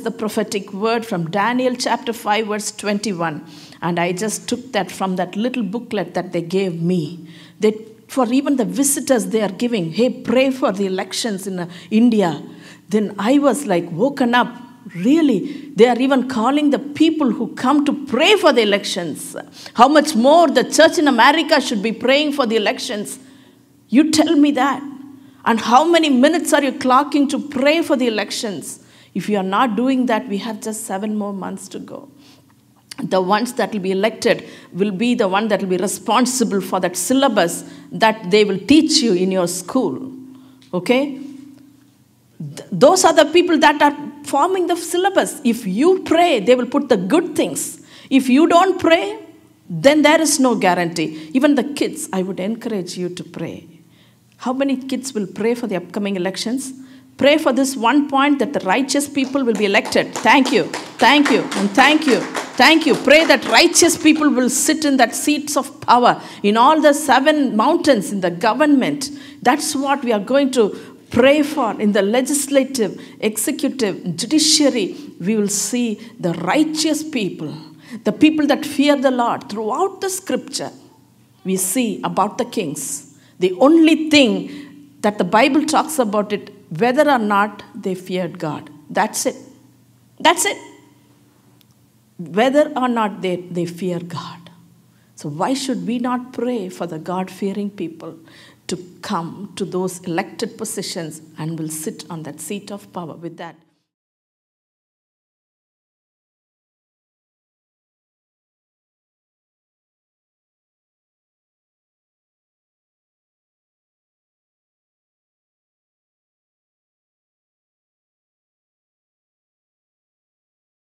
the prophetic word from Daniel chapter 5, verse 21. And I just took that from that little booklet that they gave me. They, for even the visitors they are giving, hey, pray for the elections in uh, India. Then I was like woken up. Really, they are even calling the people who come to pray for the elections. How much more the church in America should be praying for the elections? You tell me that. And how many minutes are you clocking to pray for the elections? If you are not doing that, we have just seven more months to go. The ones that will be elected will be the one that will be responsible for that syllabus that they will teach you in your school. Okay? Th- those are the people that are forming the syllabus. If you pray, they will put the good things. If you don't pray, then there is no guarantee. Even the kids, I would encourage you to pray. How many kids will pray for the upcoming elections? Pray for this one point that the righteous people will be elected. Thank you, thank you, and thank you, thank you. Pray that righteous people will sit in that seats of power in all the seven mountains in the government. That's what we are going to pray for in the legislative, executive, judiciary. We will see the righteous people, the people that fear the Lord throughout the scripture. We see about the kings. The only thing that the Bible talks about it, whether or not they feared God. That's it. That's it. Whether or not they, they fear God. So, why should we not pray for the God fearing people to come to those elected positions and will sit on that seat of power with that?